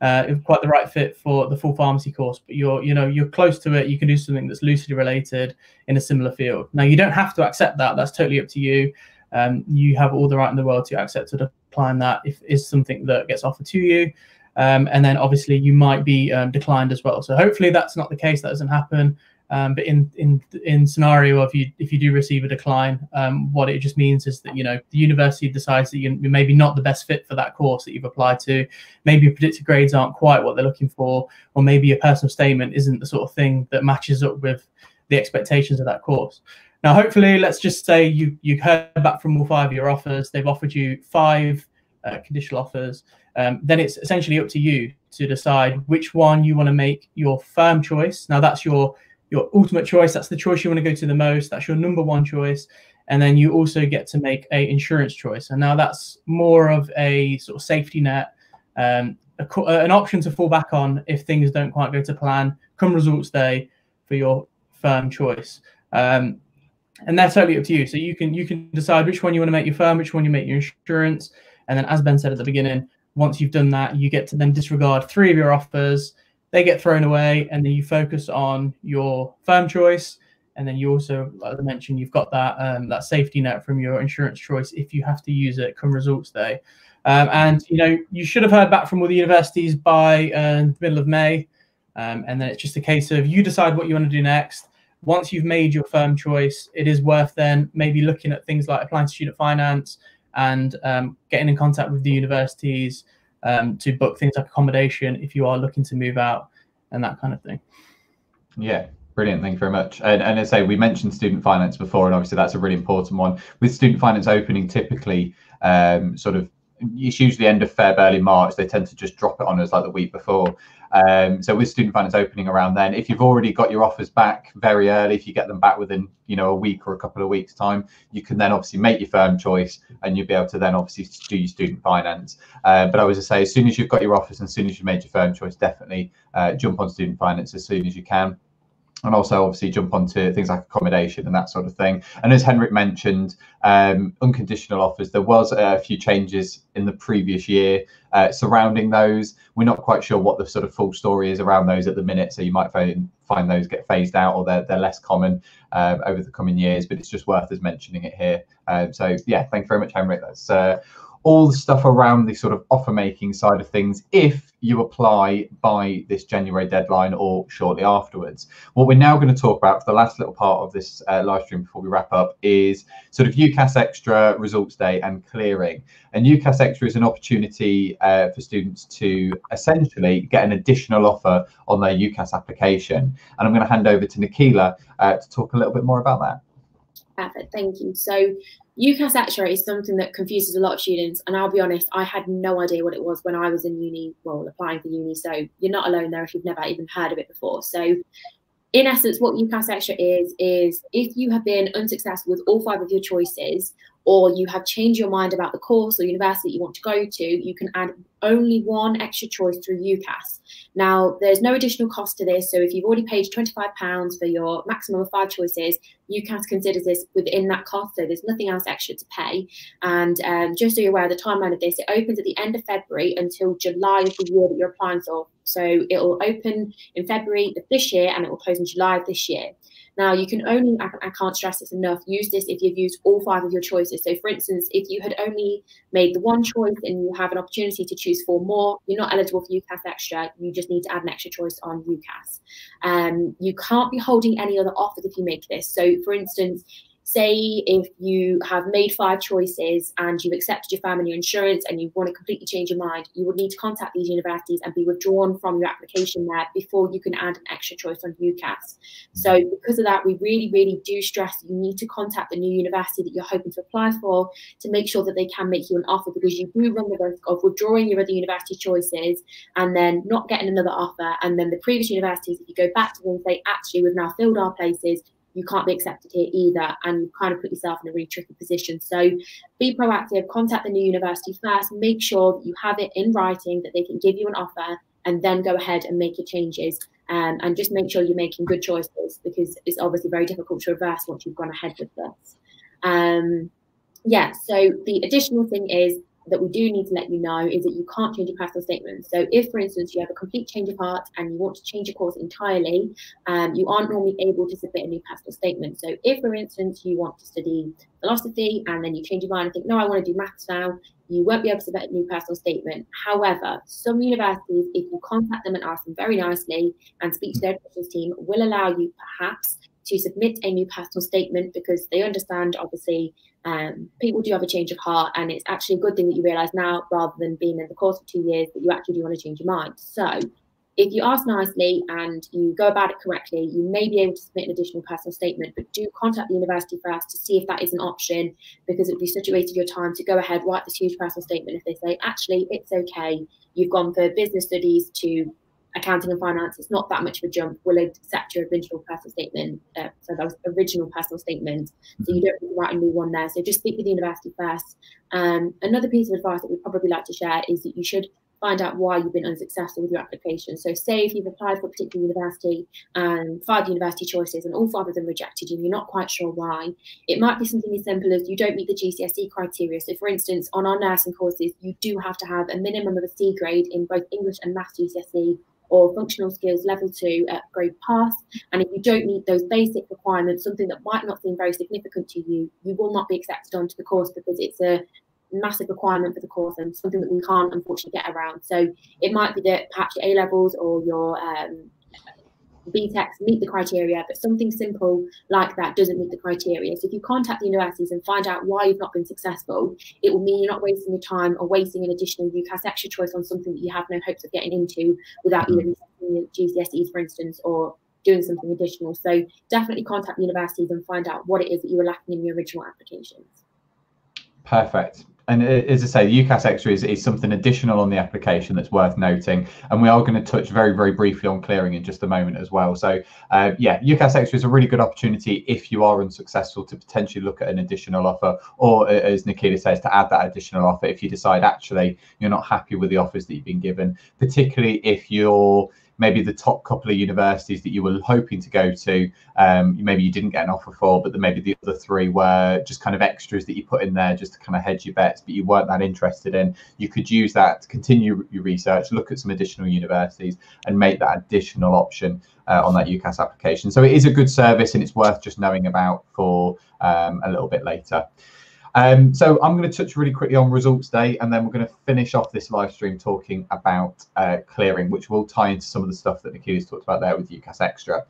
uh, quite the right fit for the full pharmacy course, but you're you know you're close to it. You can do something that's loosely related in a similar field. Now, you don't have to accept that. That's totally up to you. Um, you have all the right in the world to accept or decline that if is something that gets offered to you. Um, and then obviously you might be um, declined as well. So hopefully that's not the case. That doesn't happen. Um, but in in in scenario of you if you do receive a decline, um, what it just means is that you know the university decides that you're maybe not the best fit for that course that you've applied to. Maybe your predicted grades aren't quite what they're looking for, or maybe your personal statement isn't the sort of thing that matches up with the expectations of that course. Now, hopefully, let's just say you you heard back from all five of your offers. They've offered you five uh, conditional offers um, then it's essentially up to you to decide which one you want to make your firm choice. Now that's your your ultimate choice. That's the choice you want to go to the most. That's your number one choice. And then you also get to make a insurance choice. And now that's more of a sort of safety net, um, a, an option to fall back on if things don't quite go to plan. Come results day for your firm choice. Um, and that's totally up to you. So you can you can decide which one you want to make your firm, which one you make your insurance. And then, as Ben said at the beginning, once you've done that, you get to then disregard three of your offers. They get thrown away, and then you focus on your firm choice. And then you also, like I mentioned, you've got that um, that safety net from your insurance choice if you have to use it come results day. Um, and you know you should have heard back from all the universities by uh, the middle of May, um, and then it's just a case of you decide what you want to do next. Once you've made your firm choice, it is worth then maybe looking at things like applying to student finance, and um, getting in contact with the universities um, to book things like accommodation if you are looking to move out and that kind of thing. Yeah, Brilliant, thank you very much. And, and as I say, we mentioned student finance before, and obviously that's a really important one. With student finance opening, typically, um, sort of, it's usually end of Feb, early March. They tend to just drop it on us like the week before. Um, so with student finance opening around then, if you've already got your offers back very early, if you get them back within you know a week or a couple of weeks time, you can then obviously make your firm choice, and you'll be able to then obviously do your student finance. Uh, but I was to say, as soon as you've got your offers and as soon as you've made your firm choice, definitely uh, jump on student finance as soon as you can and also obviously jump onto things like accommodation and that sort of thing. And as Henrik mentioned, um, unconditional offers, there was a few changes in the previous year uh, surrounding those. We're not quite sure what the sort of full story is around those at the minute, so you might find, find those get phased out or they're, they're less common um, over the coming years, but it's just worth us mentioning it here. Um, so yeah, thank you very much, Henrik. That's uh, all the stuff around the sort of offer making side of things if you apply by this January deadline or shortly afterwards. What we're now going to talk about for the last little part of this uh, live stream before we wrap up is sort of UCAS Extra results day and clearing. And UCAS Extra is an opportunity uh, for students to essentially get an additional offer on their UCAS application. And I'm going to hand over to Nikila uh, to talk a little bit more about that. Perfect, thank you. So UCAS Extra is something that confuses a lot of students, and I'll be honest, I had no idea what it was when I was in uni, well, applying for uni. So you're not alone there if you've never even heard of it before. So, in essence, what UCAS Extra is is if you have been unsuccessful with all five of your choices, or you have changed your mind about the course or university you want to go to, you can add only one extra choice through UCAS. Now, there's no additional cost to this. So if you've already paid £25 for your maximum of five choices, UCAS considers this within that cost. So there's nothing else extra to pay. And um, just so you're aware of the timeline of this, it opens at the end of February until July of the year that you're applying for. So it will open in February of this year and it will close in July of this year. Now, you can only, I, I can't stress this enough, use this if you've used all five of your choices. So, for instance, if you had only made the one choice and you have an opportunity to choose four more, you're not eligible for UCAS Extra. You just need to add an extra choice on UCAS. Um, you can't be holding any other offers if you make this. So, for instance, say if you have made five choices and you've accepted your family insurance and you want to completely change your mind, you would need to contact these universities and be withdrawn from your application there before you can add an extra choice on UCAS. So mm-hmm. because of that, we really, really do stress you need to contact the new university that you're hoping to apply for to make sure that they can make you an offer because you do run the risk of withdrawing your other university choices and then not getting another offer. And then the previous universities, if you go back to them and say, actually, we've now filled our places, you can't be accepted here either and you kind of put yourself in a really tricky position. So be proactive contact the new university first make sure that you have it in writing that they can give you an offer and then go ahead and make your changes. Um, and just make sure you're making good choices because it's obviously very difficult to reverse once you've gone ahead with this. Um, yeah so the additional thing is that we do need to let you know is that you can't change your personal statement. So if, for instance, you have a complete change of heart and you want to change your course entirely, um, you aren't normally able to submit a new personal statement. So if, for instance, you want to study philosophy and then you change your mind and think, no, I want to do maths now, you won't be able to submit a new personal statement. However, some universities, if you contact them and ask them very nicely and speak to their admissions team, will allow you perhaps to submit a new personal statement because they understand, obviously, um, people do have a change of heart, and it's actually a good thing that you realise now, rather than being in the course of two years, that you actually do want to change your mind. So, if you ask nicely and you go about it correctly, you may be able to submit an additional personal statement, but do contact the university first to see if that is an option because it would be such a waste of your time to go ahead, write this huge personal statement. If they say, actually, it's okay, you've gone for business studies to accounting and finance, it's not that much of a jump. We'll accept your original personal statement. Uh, so that was original personal statement. So you don't write a new one there. So just speak with the university first. Um, another piece of advice that we'd probably like to share is that you should find out why you've been unsuccessful with your application. So say if you've applied for a particular university and five university choices and all five of them rejected you and you're not quite sure why, it might be something as simple as you don't meet the GCSE criteria. So for instance, on our nursing courses, you do have to have a minimum of a C grade in both English and Maths GCSE or functional skills level two at grade pass. And if you don't meet those basic requirements, something that might not seem very significant to you, you will not be accepted onto the course because it's a massive requirement for the course and something that we can't unfortunately get around. So it might be that perhaps your A levels or your um, BTECs meet the criteria, but something simple like that doesn't meet the criteria. So if you contact the universities and find out why you've not been successful, it will mean you're not wasting your time or wasting an additional UCAS extra choice on something that you have no hopes of getting into without mm-hmm. either GCSEs, for instance, or doing something additional. So definitely contact the universities and find out what it is that you were lacking in your original applications. Perfect and as I say, the UCAS Extra is, is something additional on the application that's worth noting. And we are going to touch very, very briefly on clearing in just a moment as well. So, uh, yeah, UCAS Extra is a really good opportunity if you are unsuccessful to potentially look at an additional offer, or as Nikita says, to add that additional offer if you decide actually you're not happy with the offers that you've been given, particularly if you're maybe the top couple of universities that you were hoping to go to, um, maybe you didn't get an offer for, but then maybe the other three were just kind of extras that you put in there just to kind of hedge your bets, but you weren't that interested in. You could use that to continue your research, look at some additional universities, and make that additional option uh, on that UCAS application. So it is a good service and it's worth just knowing about for um, a little bit later. Um, so I'm going to touch really quickly on results day, and then we're going to finish off this live stream talking about uh, clearing, which will tie into some of the stuff that Nikita's talked about there with UCAS Extra.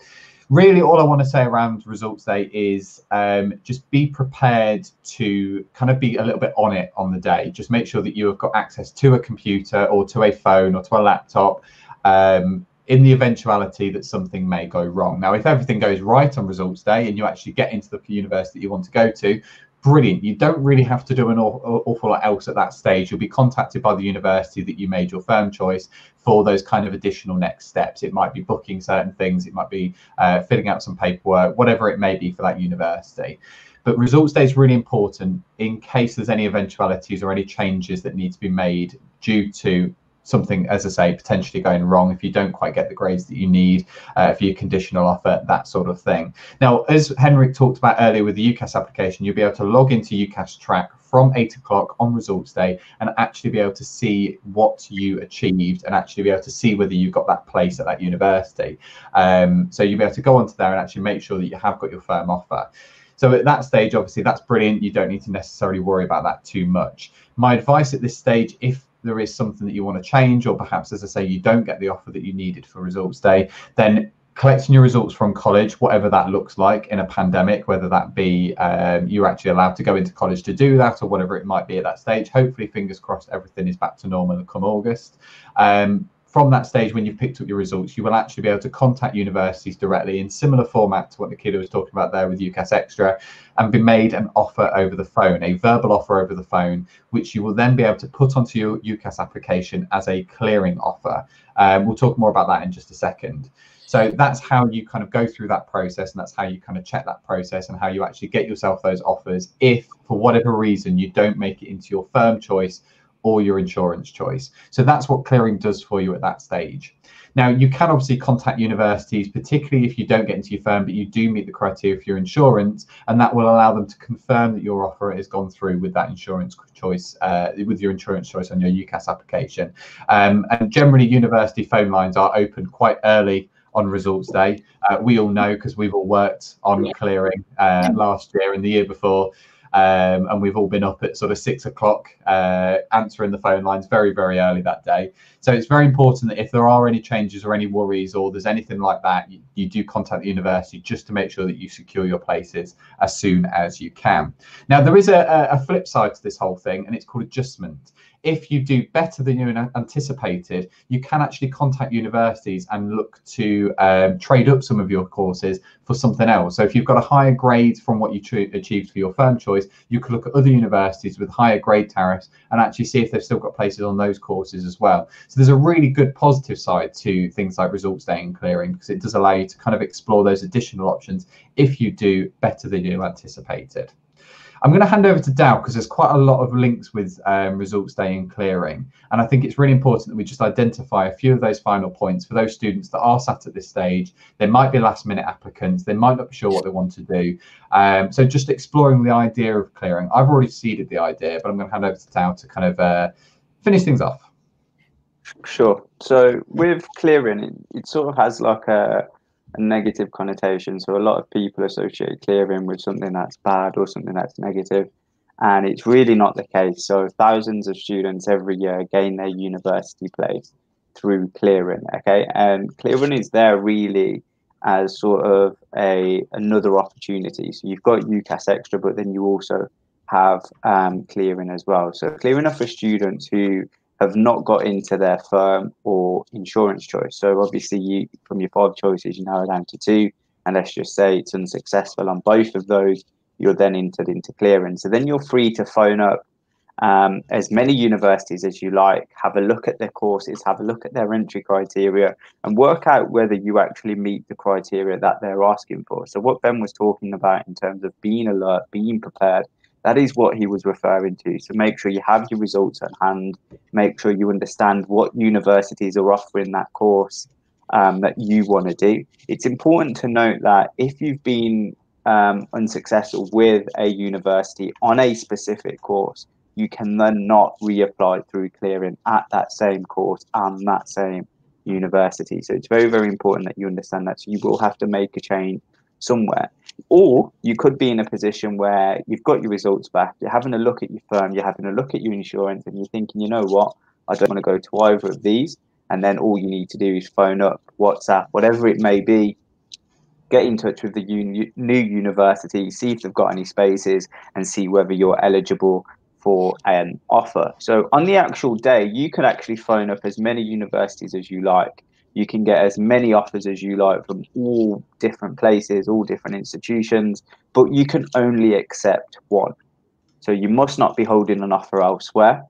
Really, all I want to say around results day is um, just be prepared to kind of be a little bit on it on the day. Just make sure that you have got access to a computer or to a phone or to a laptop. Um, in the eventuality that something may go wrong. Now, if everything goes right on results day and you actually get into the university that you want to go to, brilliant. You don't really have to do an awful lot else at that stage. You'll be contacted by the university that you made your firm choice for those kind of additional next steps. It might be booking certain things, it might be uh, filling out some paperwork, whatever it may be for that university. But results day is really important in case there's any eventualities or any changes that need to be made due to something, as I say, potentially going wrong if you don't quite get the grades that you need uh, for your conditional offer, that sort of thing. Now, as Henrik talked about earlier with the UCAS application, you'll be able to log into UCAS track from eight o'clock on results day and actually be able to see what you achieved and actually be able to see whether you got that place at that university. Um, so you'll be able to go onto there and actually make sure that you have got your firm offer. So at that stage, obviously, that's brilliant. You don't need to necessarily worry about that too much. My advice at this stage, if there is something that you want to change, or perhaps, as I say, you don't get the offer that you needed for results day, then collecting your results from college, whatever that looks like in a pandemic, whether that be um, you're actually allowed to go into college to do that or whatever it might be at that stage. Hopefully, fingers crossed, everything is back to normal come August. Um, from that stage, when you've picked up your results, you will actually be able to contact universities directly in similar format to what Nikita was talking about there with UCAS Extra and be made an offer over the phone, a verbal offer over the phone, which you will then be able to put onto your UCAS application as a clearing offer. Um, we'll talk more about that in just a second. So that's how you kind of go through that process, and that's how you kind of check that process and how you actually get yourself those offers. If for whatever reason you don't make it into your firm choice or your insurance choice. So that's what clearing does for you at that stage. Now, you can obviously contact universities, particularly if you don't get into your firm, but you do meet the criteria for your insurance, and that will allow them to confirm that your offer has gone through with that insurance choice, uh, with your insurance choice on your UCAS application. Um, and generally, university phone lines are open quite early on results day. Uh, we all know because we've all worked on clearing uh, last year and the year before. Um, and we've all been up at sort of six o'clock uh, answering the phone lines very, very early that day. So it's very important that if there are any changes or any worries or there's anything like that, you, you do contact the university just to make sure that you secure your places as soon as you can. Now, there is a, a flip side to this whole thing, and it's called adjustment if you do better than you anticipated, you can actually contact universities and look to um, trade up some of your courses for something else. So if you've got a higher grade from what you achieved for your firm choice, you could look at other universities with higher grade tariffs and actually see if they've still got places on those courses as well. So there's a really good positive side to things like results day and clearing because it does allow you to kind of explore those additional options if you do better than you anticipated. I'm going to hand over to Dal because there's quite a lot of links with um, results day and clearing. And I think it's really important that we just identify a few of those final points for those students that are sat at this stage. They might be last minute applicants. They might not be sure what they want to do. Um, so just exploring the idea of clearing. I've already seeded the idea, but I'm going to hand over to Dal to kind of uh, finish things off. Sure. So with clearing, it, it sort of has like a a negative connotation. So a lot of people associate clearing with something that's bad or something that's negative, and it's really not the case. So thousands of students every year gain their university place through clearing. Okay, and clearing is there really as sort of a another opportunity. So you've got UCAS extra, but then you also have um, clearing as well. So clearing for students who have not got into their firm or insurance choice. So obviously, you from your five choices, you narrow down to two, and let's just say it's unsuccessful on both of those, you're then entered into clearance. So then you're free to phone up um, as many universities as you like, have a look at their courses, have a look at their entry criteria, and work out whether you actually meet the criteria that they're asking for. So, what Ben was talking about in terms of being alert, being prepared, that is what he was referring to. So make sure you have your results at hand. Make sure you understand what universities are offering that course um, that you want to do. It's important to note that if you've been um, unsuccessful with a university on a specific course, you can then not reapply through clearing at that same course and that same university. So it's very, very important that you understand that. So you will have to make a change somewhere. Or you could be in a position where you've got your results back, you're having a look at your firm, you're having a look at your insurance, and you're thinking, you know what, I don't want to go to either of these. And then all you need to do is phone up, WhatsApp, whatever it may be, get in touch with the new university, see if they've got any spaces, and see whether you're eligible for an offer. So on the actual day, you can actually phone up as many universities as you like you can get as many offers as you like from all different places, all different institutions, but you can only accept one. So you must not be holding an offer elsewhere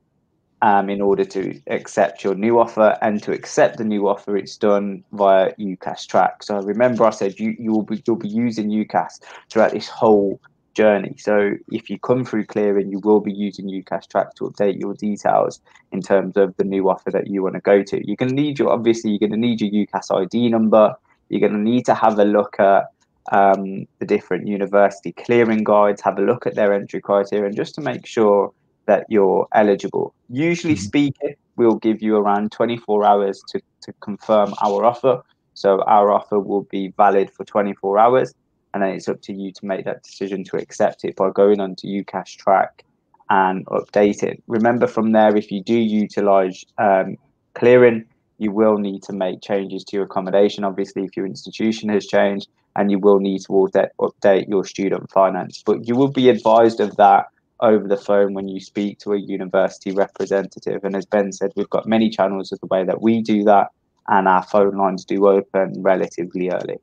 um, in order to accept your new offer. And to accept the new offer, it's done via UCAS track. So remember, I said you you will be you'll be using UCAS throughout this whole journey. So if you come through clearing, you will be using UCAS Track to update your details in terms of the new offer that you want to go to. You're going to need your obviously you're going to need your UCAS ID number. You're going to need to have a look at um, the different university clearing guides, have a look at their entry criteria, and just to make sure that you're eligible. Usually mm-hmm. speaking, we'll give you around 24 hours to, to confirm our offer. So our offer will be valid for 24 hours, and then it's up to you to make that decision to accept it by going onto UCAS Track and update it. Remember from there, if you do utilize um, clearing, you will need to make changes to your accommodation. Obviously, if your institution has changed, and you will need to update your student finance. But you will be advised of that over the phone when you speak to a university representative. And as Ben said, we've got many channels of the way that we do that, and our phone lines do open relatively early.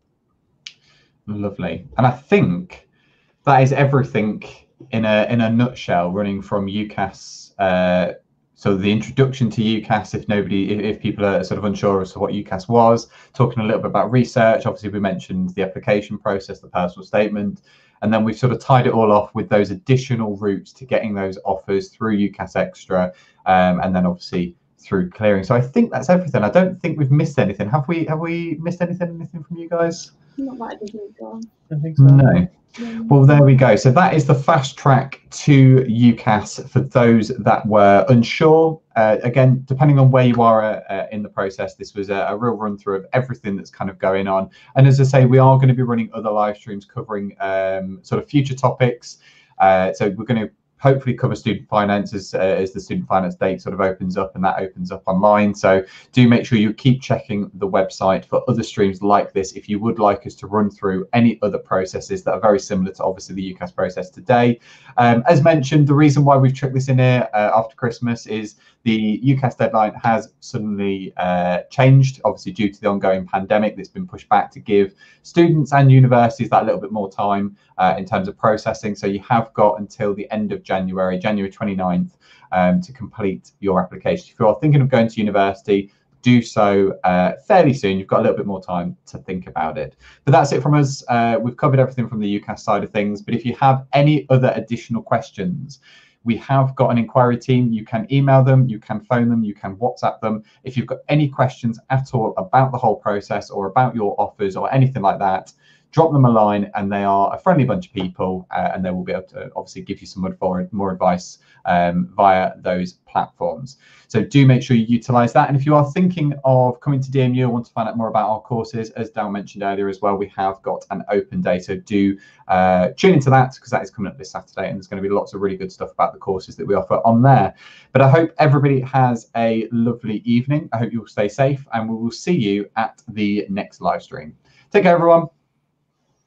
Lovely. And I think that is everything in a in a nutshell, running from UCAS. Uh, so the introduction to UCAS, if nobody, if, if, people are sort of unsure as to what UCAS was, talking a little bit about research. Obviously, we mentioned the application process, the personal statement, and then we've sort of tied it all off with those additional routes to getting those offers through UCAS Extra, um, and then obviously through clearing. So I think that's everything. I don't think we've missed anything. Have we? Have we missed anything? Anything from you guys? Not like I think so. No. Well, there we go. So that is the fast track to UCAS for those that were unsure. Uh, again, depending on where you are uh, uh, in the process, this was a, a, real run through of everything that's kind of going on. And as I say, we are going to be running other live streams covering um, sort of future topics. Uh, so we're going to hopefully cover student finances as, uh, as the student finance date sort of opens up and that opens up online. So do make sure you keep checking the website for other streams like this if you would like us to run through any other processes that are very similar to obviously the UCAS process today. Um, as mentioned, the reason why we've chucked this in here uh, after Christmas is the UCAS deadline has suddenly uh, changed, obviously due to the ongoing pandemic that's been pushed back to give students and universities that little bit more time uh, in terms of processing. So you have got until the end of January, January 29th, um, to complete your application. If you're thinking of going to university, do so uh, fairly soon. You've got a little bit more time to think about it. But that's it from us. Uh, we've covered everything from the UCAS side of things. But if you have any other additional questions, we have got an inquiry team. You can email them, you can phone them, you can WhatsApp them. If you've got any questions at all about the whole process or about your offers or anything like that, drop them a line and they are a friendly bunch of people uh, and they will be able to obviously give you some more, more advice um, via those platforms. So do make sure you utilize that. And if you are thinking of coming to DMU or want to find out more about our courses, as Dal mentioned earlier as well, we have got an open day. So do uh, tune into that because that is coming up this Saturday and there's going to be lots of really good stuff about the courses that we offer on there. But I hope everybody has a lovely evening. I hope you'll stay safe and we will see you at the next live stream. Take care, everyone.